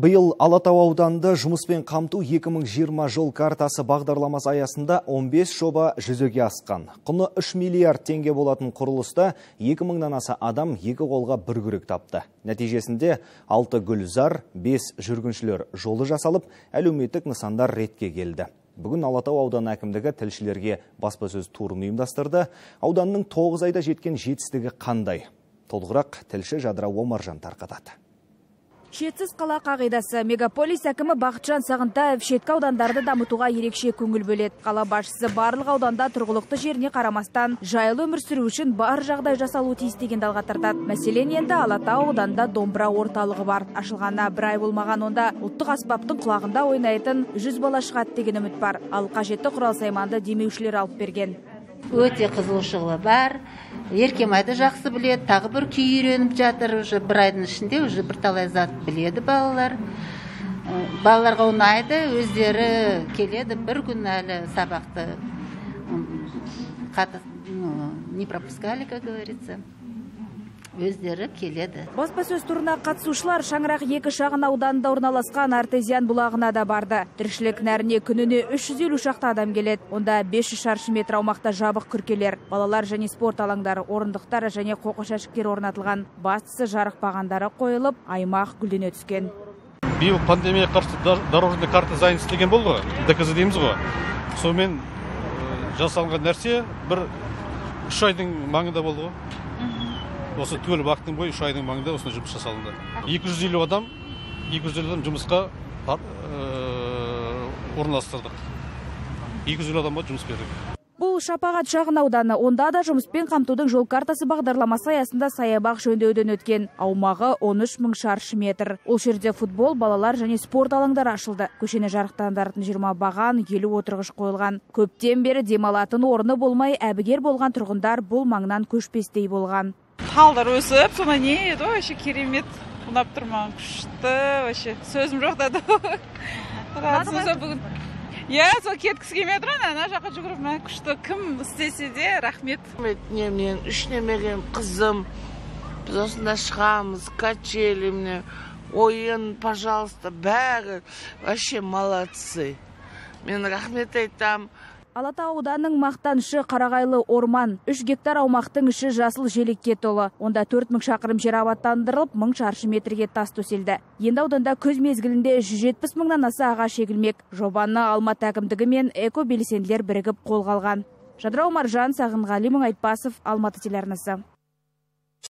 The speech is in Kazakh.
Биыл Алатау ауданында жұмыспен қамту 2020 жол картасы бағдарламасы аясында 15 жоба жүзеге асқан. Құны 3 миллиард теңге болатын құрылыста 2000-нан аса адам екі қолға бір күрек тапты. Нәтижесінде 6 гүлзар, 5 жүргіншілер жолы жасалып, әлеуметтік нысандар ретке келді. Бүгін Алатау ауданы әкімдігі тілшілерге баспасөз турын ұйымдастырды. Ауданның 9 айда жеткен жетістігі қандай? Толығырақ тілші Жадыра Омаржан тарқатады. Шетсіз қала қағидасы мегаполис әкімі Бақытжан Сағынтаев шеткі аудандарды дамытуға ерекше көңіл бөледі. Қала басшысы барлық ауданда тұрғылықты жеріне қарамастан жайлы өмір сүру үшін бар жағдай жасалуы тиіс дегенді алға тартады. Мәселен енді Алатау ауданында домбыра орталығы бар. Ашылғанына бір ай болмаған онда ұлттық аспаптың құлағында ойнайтын жүз бала шығады деген үміт бар. Ал қажетті құрал сайманды демеушілер алып берген өте қызығушылығы бар еркемайды жақсы біледі тағы бір күй үйреніп жатыр уже бір айдың ішінде уже бірталай зат біледі балалар. Балаларға ұнайды өздері келеді бір күн әлі сабақты не пропускали как говорится. Өздері келеді. Баспасөз турына қатысушылар шаңырақ екі шағын ауданында орналасқан артезиан бұлағына да барды. Тіршілік нәріне күніне 350 шақты адам келеді. Онда 500 шаршы метр аумақта жабық күркелер балалар және спорт алаңдары орындықтар және қоқыс жәшіктер орнатылған. Бастысы жарық бағандары қойылып аймақ гүлдене түскен. Биыл пандемияға қарсы дорожный карта займ істеген болды ғой. Дкз дейміз ғой. Сонымен жасалған нәрсе бір үш айдың маңында болды ғой. Осы төл уақыттың бойы үш айдың маңында осындай жұмыс жасалынды. Екі жүз елу адам екі жүз елу адам жұмысқа орналастырдық. екі жүз елу адамға жұмыс бердік. Бұл шапағат шағын ауданы онда да жұмыспен қамтудың жол картасы бағдарламасы аясында саябақ жөндеуден өткен. Аумағы 13 мың шаршы метр. Ол жерде футбол балалар және спорт алаңдары ашылды. Көшені жарықтандыратын 20 баған елу отырғыш қойылған. Көптен бері демалатын орны болмай әбігер болған тұрғындар бұл маңнан көшпестей болған. Талдар өсіп соны не еді ғой вообще керемет ұнап тұр маған күшті вообще. Сөзім жоқ деді. Бүгін. иә сол кеткісі келмей тұр ана жаққа жүгіріп. Мә күшті. Кім істесе де рахмет. Не менің үш немерем қызым. Біз осында шығамыз качели міне. Ойын пожалуйста бәрі. Вообще молодцы. Мен рахмет айтамын Алатау ауданының мақтанышы Қарағайлы орман. 3 гектар аумақтың іші жасыл желекке толы. Онда 4000 шақырым жер абаттандырылып, 1000 шаршы метрге тас төселді. Енді ауданда күз мезгілінде 170 мыңнан аса ағаш егілмек. Жобаны Алматы әкімдігі мен эко белсенділер бірігіп қолға алған. Жадыра Омаржан, Сағынғали Мұңайтпасов, Алматы телеарнасы.